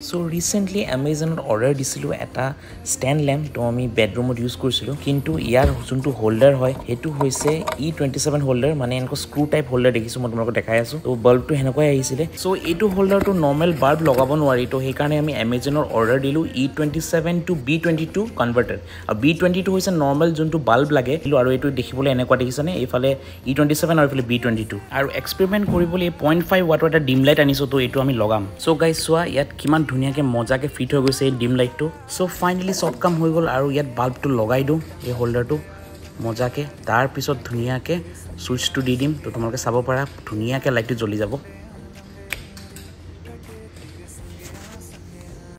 চ' recently এমেজনত order দিছিলোঁ এটা stand lamp তো আমি বেডৰুমত ইউজ কৰিছিলোঁ। কিন্তু ইয়াৰ যোনটো হোল্ডাৰ হয় সেইটো হৈছে ই টুৱেণ্টি ছেভেন হোল্ডাৰ মানে এনেকুৱা স্ক্ৰু টাইপ হোল্ডাৰ দেখিছোঁ মই তোমালোকক দেখাই আছোঁ। ত' বাল্বটো সেনেকুৱাই আহিছিলে। চ' এইটো হোল্ডাৰটো নৰ্মেল বাল্ব লগাব নোৱাৰি। তো সেইকাৰণে আমি এমেজনৰ অৰ্ডাৰ দিলোঁ E twenty seven to B twenty two converter আৰু বি টুৱেণ্টি টু হৈছে নৰ্মেল যোনটো বাল্ব লাগে আৰু এইটো দেখিবলৈ এনেকুৱা দেখিছেনে এইফালে ই টুৱেণ্টি ছেভেন আৰু এইফালে বি টুৱেণ্টি টু আৰু এক্সপেৰিমেণ্ট কৰিবলৈ পইণ্ট ফাইভ ৱাটৰ এটা ডিম লাইট আনিছোঁ তো এইটো আমি লগাম। চ' গাইজ চোৱা ইয়াত কিমান ধুনীয়াকৈ মজাকৈ ফিট হৈ গৈছে এই ডিম লাইটটো। চ' ফাইনেলি চব কাম হৈ গ'ল আৰু ইয়াত বাল্বটো লগাই দিওঁ এই হোল্ডাৰটো মজাকৈ তাৰপিছত ধুনীয়াকৈ ছুইচটো দি দিম। তো তোমালোকে চাব পাৰা ধুনীয়াকৈ লাইটটো জ্বলি যাব।